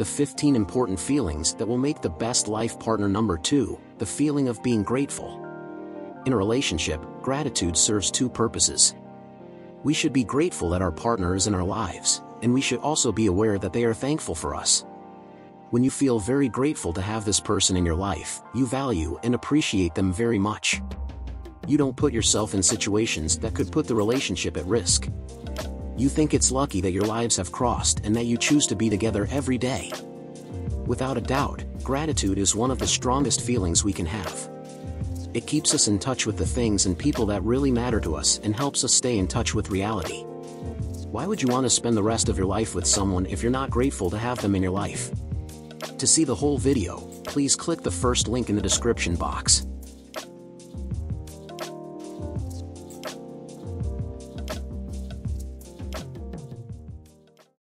the 15 important feelings that will make the best life partner number 2, the feeling of being grateful. In a relationship, gratitude serves two purposes. We should be grateful that our partner is in our lives, and we should also be aware that they are thankful for us. When you feel very grateful to have this person in your life, you value and appreciate them very much. You don't put yourself in situations that could put the relationship at risk. You think it's lucky that your lives have crossed and that you choose to be together every day. Without a doubt, gratitude is one of the strongest feelings we can have. It keeps us in touch with the things and people that really matter to us and helps us stay in touch with reality. Why would you want to spend the rest of your life with someone if you're not grateful to have them in your life? To see the whole video, please click the first link in the description box.